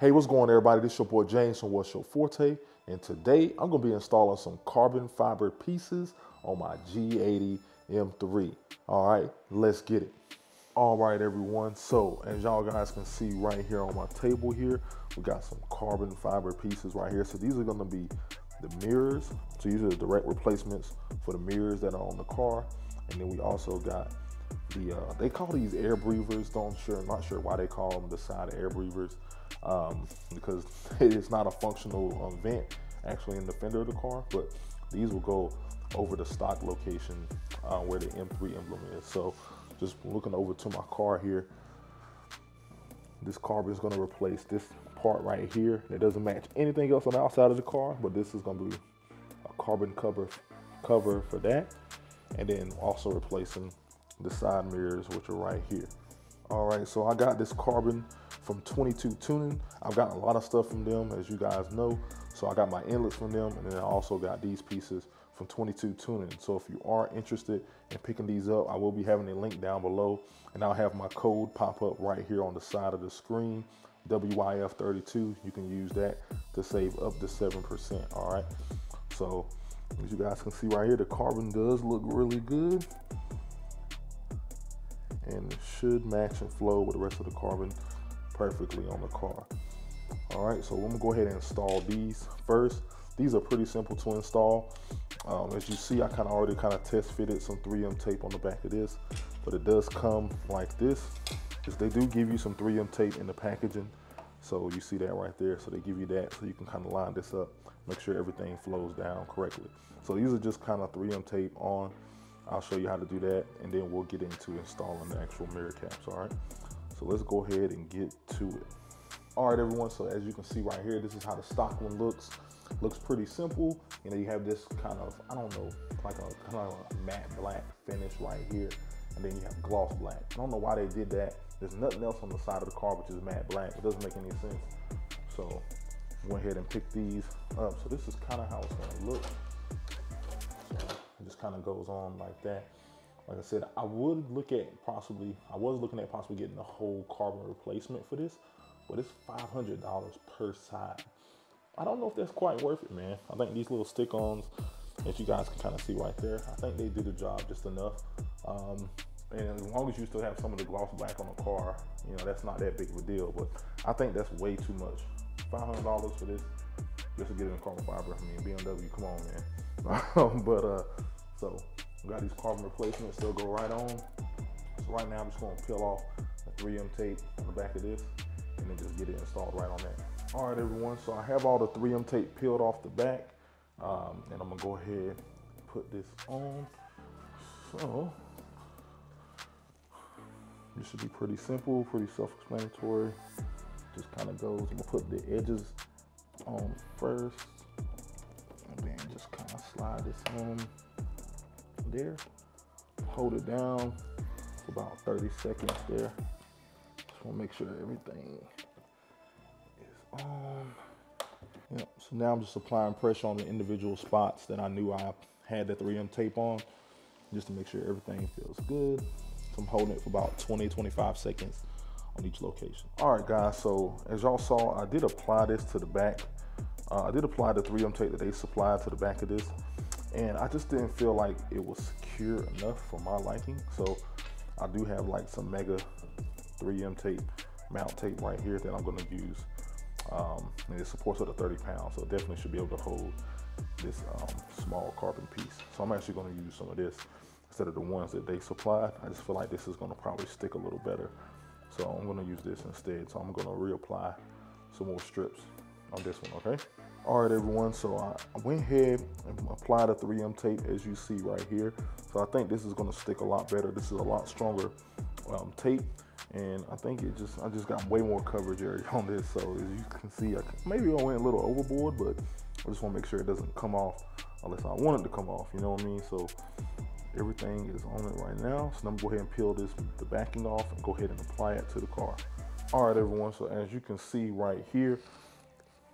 Hey, what's going on, everybody? This is your boy James from What's Your Forte, and today I'm gonna be installing some carbon fiber pieces on my G80 M3. All right, let's get it. All right, everyone. So as y'all guys can see right here on my table here, we got some carbon fiber pieces right here. So these are gonna be the mirrors. So these are the direct replacements for the mirrors that are on the car, and then we also got the uh, they call these air breathers. Don't sure, not sure why they call them the side air breathers, um, because it is not a functional um, vent actually in the fender of the car. But these will go over the stock location uh, where the M3 emblem is. So just looking over to my car here, this carbon is going to replace this part right here. It doesn't match anything else on the outside of the car, but this is going to be a carbon cover cover for that, and then also replacing the side mirrors, which are right here. All right, so I got this carbon from 22 Tuning. I've gotten a lot of stuff from them, as you guys know. So I got my inlets from them, and then I also got these pieces from 22 Tuning. So if you are interested in picking these up, I will be having a link down below, and I'll have my code pop up right here on the side of the screen, WYF32. You can use that to save up to 7%, all right? So as you guys can see right here, the carbon does look really good and it should match and flow with the rest of the carbon perfectly on the car. All right, so I'm gonna go ahead and install these first. These are pretty simple to install. Um, as you see, I kind of already kind of test fitted some 3M tape on the back of this, but it does come like this. Is they do give you some 3M tape in the packaging. So you see that right there. So they give you that so you can kind of line this up, make sure everything flows down correctly. So these are just kind of 3M tape on I'll show you how to do that and then we'll get into installing the actual mirror caps, all right? So let's go ahead and get to it. All right, everyone, so as you can see right here, this is how the stock one looks. Looks pretty simple. You know, you have this kind of, I don't know, like a kind of a matte black finish right here. And then you have gloss black. I don't know why they did that. There's nothing else on the side of the car which is matte black. It doesn't make any sense. So go ahead and pick these up. So this is kind of how it's gonna look just kind of goes on like that. Like I said, I would look at possibly, I was looking at possibly getting a whole carbon replacement for this, but it's $500 per side. I don't know if that's quite worth it, man. I think these little stick-ons that you guys can kind of see right there, I think they do the job just enough. Um, and as long as you still have some of the gloss black on the car, you know, that's not that big of a deal. But I think that's way too much. $500 for this, just to get it in carbon fiber. I mean, BMW, come on, man. but uh, so got these carbon replacements, they'll go right on. So right now I'm just gonna peel off the 3M tape on the back of this and then just get it installed right on that. All right, everyone, so I have all the 3M tape peeled off the back um, and I'm gonna go ahead and put this on. So this should be pretty simple, pretty self-explanatory. Just kind of goes, I'm gonna put the edges on first slide this on there. Hold it down for about 30 seconds there. Just want to make sure everything is on. Yep. So now I'm just applying pressure on the individual spots that I knew I had the 3M tape on, just to make sure everything feels good. So I'm holding it for about 20, 25 seconds on each location. All right, guys. So as y'all saw, I did apply this to the back. Uh, I did apply the 3M tape that they supplied to the back of this and I just didn't feel like it was secure enough for my liking. So I do have like some mega 3M tape, mount tape right here that I'm gonna use. Um, and it supports up to 30 pounds, so it definitely should be able to hold this um, small carbon piece. So I'm actually gonna use some of this instead of the ones that they supplied. I just feel like this is gonna probably stick a little better. So I'm gonna use this instead. So I'm gonna reapply some more strips on this one, okay? All right, everyone, so I went ahead and applied a 3M tape as you see right here. So I think this is gonna stick a lot better. This is a lot stronger um, tape. And I think it just, I just got way more coverage area on this. So as you can see, I, maybe I went a little overboard, but I just wanna make sure it doesn't come off unless I want it to come off, you know what I mean? So everything is on it right now. So I'm gonna go ahead and peel this, the backing off and go ahead and apply it to the car. All right, everyone, so as you can see right here,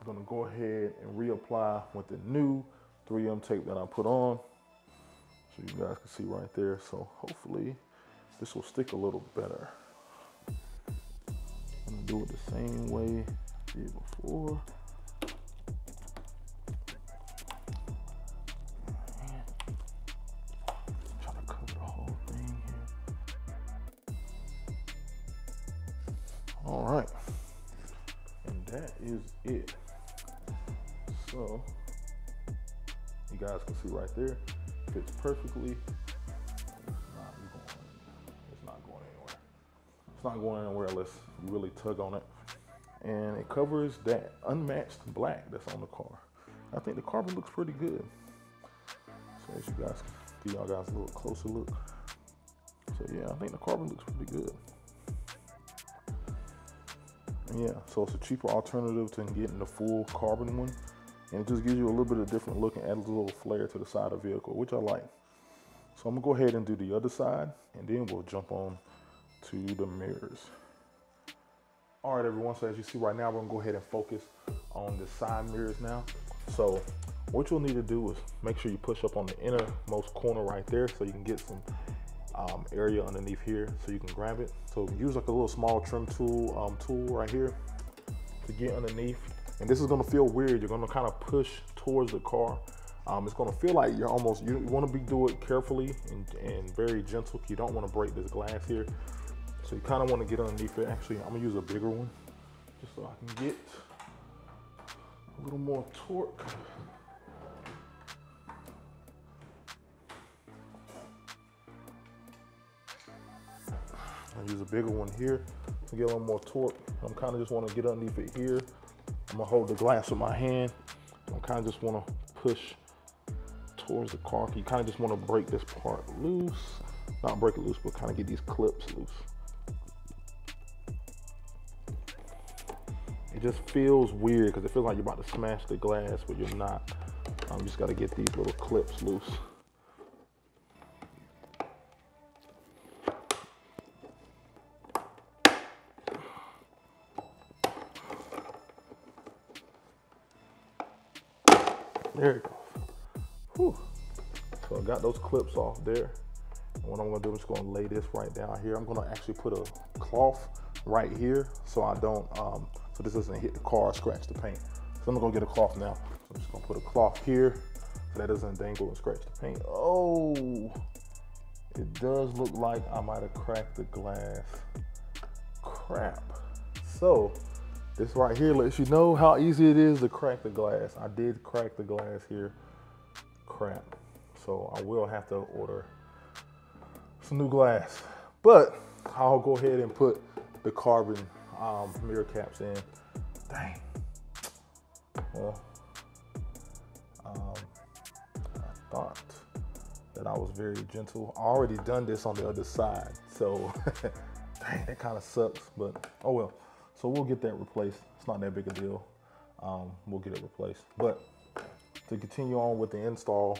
I'm gonna go ahead and reapply with the new 3M tape that I put on. So you guys can see right there. So hopefully this will stick a little better. I'm gonna do it the same way I did before. All right, and that is it. So you guys can see right there, fits perfectly. It's not going, it's not going anywhere. It's not going anywhere unless you really tug on it. And it covers that unmatched black that's on the car. I think the carbon looks pretty good. So as you guys, give y'all guys a little closer look. So yeah, I think the carbon looks pretty good. And yeah, so it's a cheaper alternative to getting the full carbon one. And it just gives you a little bit of different look and adds a little flair to the side of the vehicle, which I like. So I'm gonna go ahead and do the other side and then we'll jump on to the mirrors. All right, everyone, so as you see right now, we're gonna go ahead and focus on the side mirrors now. So what you'll need to do is make sure you push up on the innermost corner right there so you can get some um, area underneath here so you can grab it. So use like a little small trim tool um, tool right here to get underneath. And this is gonna feel weird. You're gonna kind of push towards the car. Um, it's gonna feel like you're almost, you wanna be do it carefully and, and very gentle. You don't wanna break this glass here. So you kinda wanna get underneath it. Actually, I'm gonna use a bigger one just so I can get a little more torque. I use a bigger one here to get a little more torque. I'm kind of just want to get underneath it here. I'm gonna hold the glass with my hand. I'm kind of just want to push towards the car. You kind of just want to break this part loose. Not break it loose, but kind of get these clips loose. It just feels weird because it feels like you're about to smash the glass, but you're not. Um, you just got to get these little clips loose. There it goes. Whew. So I got those clips off there. And what I'm gonna do is gonna lay this right down here. I'm gonna actually put a cloth right here so I don't, um, so this doesn't hit the car scratch the paint. So I'm gonna get a cloth now. So I'm just gonna put a cloth here so that doesn't dangle and scratch the paint. Oh, it does look like I might have cracked the glass. Crap. So this right here lets you know how easy it is to crack the glass. I did crack the glass here. Crap. So I will have to order some new glass. But I'll go ahead and put the carbon um, mirror caps in. Dang. Well, um, I thought that I was very gentle. I already done this on the other side. So, dang, that kind of sucks. But oh well. So we'll get that replaced. It's not that big a deal. Um, we'll get it replaced. But to continue on with the install,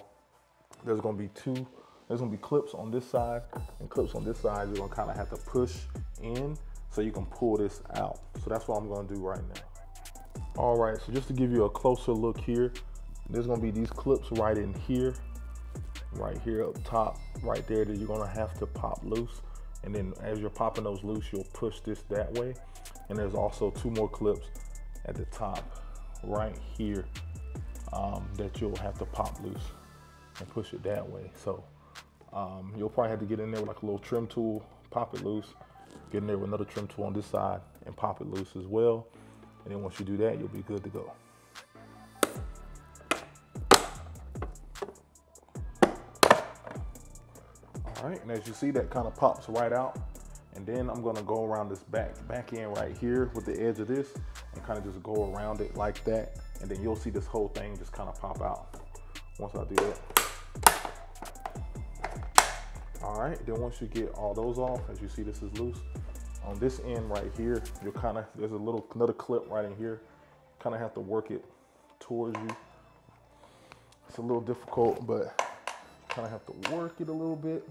there's gonna be two, there's gonna be clips on this side and clips on this side. You're gonna kind of have to push in so you can pull this out. So that's what I'm gonna do right now. All right, so just to give you a closer look here, there's gonna be these clips right in here, right here up top, right there that you're gonna have to pop loose. And then as you're popping those loose, you'll push this that way. And there's also two more clips at the top right here um, that you'll have to pop loose and push it that way. So um, you'll probably have to get in there with like a little trim tool, pop it loose, get in there with another trim tool on this side and pop it loose as well. And then once you do that, you'll be good to go. All right, and as you see, that kind of pops right out. And then I'm gonna go around this back, back end right here with the edge of this and kind of just go around it like that. And then you'll see this whole thing just kind of pop out once I do that. All right, then once you get all those off, as you see this is loose, on this end right here, you'll kind of, there's a little, another clip right in here. Kind of have to work it towards you. It's a little difficult, but kind of have to work it a little bit.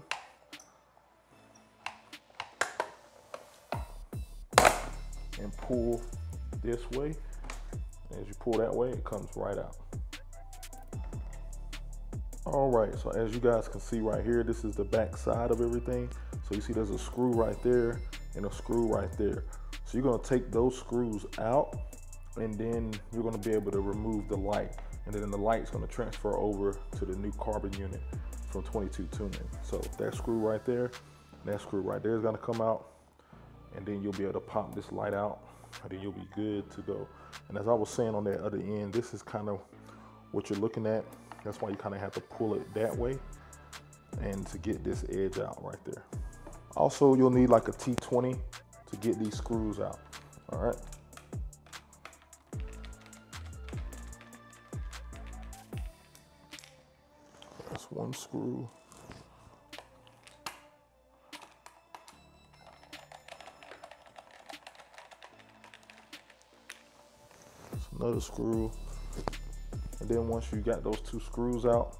And pull this way. As you pull that way, it comes right out. All right, so as you guys can see right here, this is the back side of everything. So you see there's a screw right there and a screw right there. So you're gonna take those screws out and then you're gonna be able to remove the light. And then the light's gonna transfer over to the new carbon unit from 22 tuning. So that screw right there, that screw right there is gonna come out and then you'll be able to pop this light out and then you'll be good to go. And as I was saying on that other end, this is kind of what you're looking at. That's why you kind of have to pull it that way and to get this edge out right there. Also, you'll need like a T20 to get these screws out, all right? That's one screw. Another screw. And then once you got those two screws out,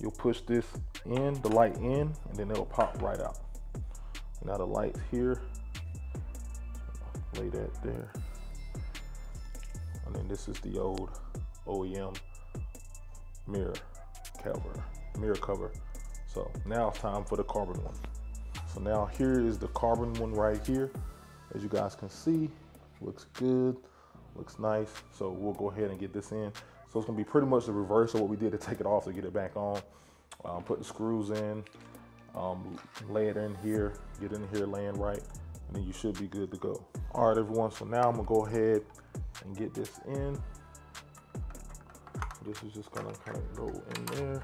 you'll push this in, the light in, and then it'll pop right out. Now the light's here. Lay that there. And then this is the old OEM mirror cover, mirror cover. So now it's time for the carbon one. So now here is the carbon one right here. As you guys can see, looks good, looks nice. So we'll go ahead and get this in. So it's gonna be pretty much the reverse of what we did to take it off to get it back on. Um, put the screws in, um, lay it in here, get in here laying right, and then you should be good to go. All right, everyone, so now I'm gonna go ahead and get this in. This is just gonna kind of go in there.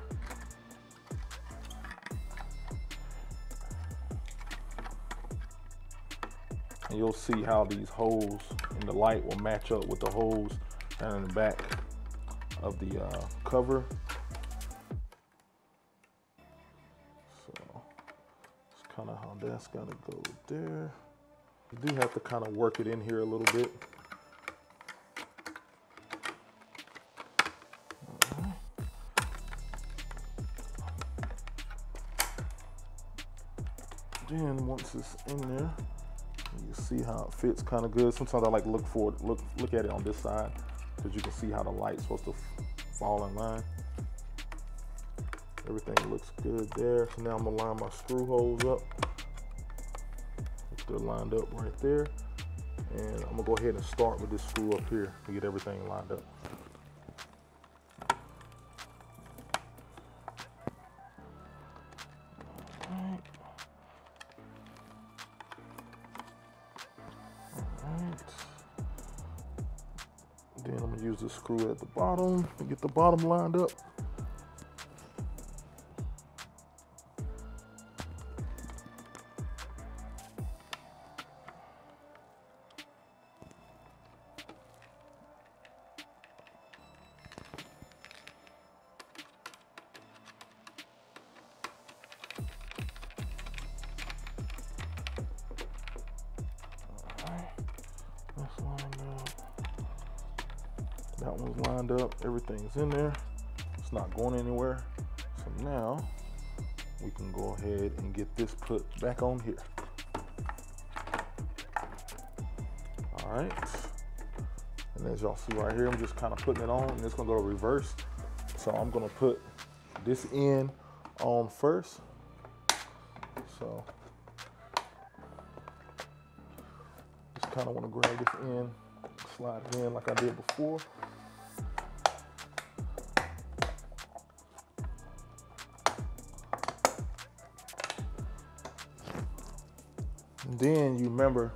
And you'll see how these holes in the light will match up with the holes down in the back of the uh, cover. So it's kind of how that's gonna go there. You do have to kind of work it in here a little bit. Then once it's in there, you see how it fits kind of good. Sometimes I like look for it, look look at it on this side because you can see how the light's supposed to fall in line. Everything looks good there. So now I'm gonna line my screw holes up. They're lined up right there. And I'm gonna go ahead and start with this screw up here to get everything lined up. Screw at the bottom and get the bottom lined up. That one's lined up. Everything's in there. It's not going anywhere. So now we can go ahead and get this put back on here. All right. And as y'all see right here, I'm just kind of putting it on and it's gonna go reverse. So I'm gonna put this in on first. So just kind of want to grab this in, slide it in like I did before. And then you remember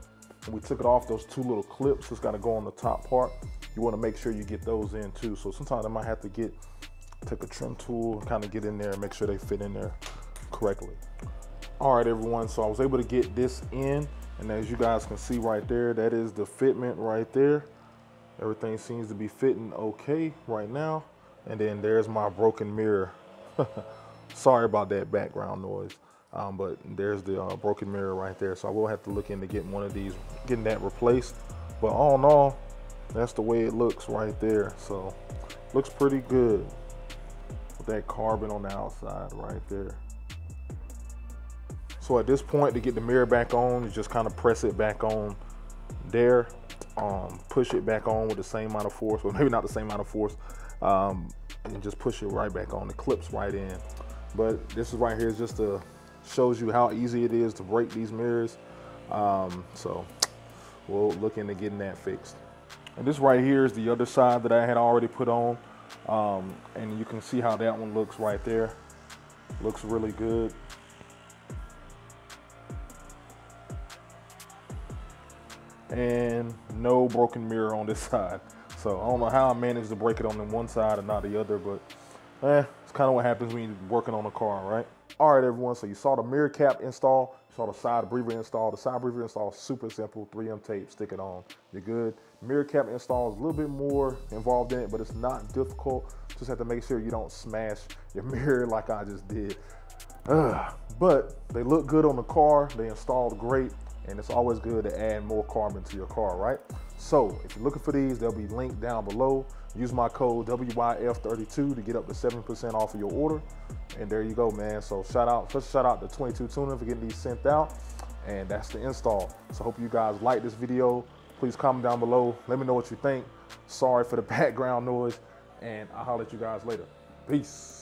we took it off, those two little clips that's got to go on the top part. You want to make sure you get those in too. So sometimes I might have to get, take a trim tool, kind of get in there and make sure they fit in there correctly. All right, everyone, so I was able to get this in. And as you guys can see right there, that is the fitment right there. Everything seems to be fitting okay right now. And then there's my broken mirror. Sorry about that background noise. Um, but there's the uh, broken mirror right there. So I will have to look into getting one of these, getting that replaced. But all in all, that's the way it looks right there. So looks pretty good with that carbon on the outside right there. So at this point, to get the mirror back on, you just kind of press it back on there, um, push it back on with the same amount of force, well maybe not the same amount of force, um, and just push it right back on. It clips right in. But this is right here is just a shows you how easy it is to break these mirrors. Um, so we'll look into getting that fixed. And this right here is the other side that I had already put on. Um, and you can see how that one looks right there. Looks really good. and no broken mirror on this side. So I don't know how I managed to break it on the one side and not the other, but eh, it's kind of what happens when you're working on a car, right? All right, everyone, so you saw the mirror cap install, you saw the side breather install. The side breather install super simple, 3M tape, stick it on, you're good. Mirror cap install is a little bit more involved in it, but it's not difficult. Just have to make sure you don't smash your mirror like I just did. Ugh. But they look good on the car, they installed great, and it's always good to add more carbon to your car, right? So if you're looking for these, they'll be linked down below. Use my code WYF32 to get up to 7% off of your order. And there you go, man. So shout out, first shout out to 22 Tuner for getting these sent out. And that's the install. So hope you guys like this video. Please comment down below. Let me know what you think. Sorry for the background noise. And I'll holler at you guys later. Peace.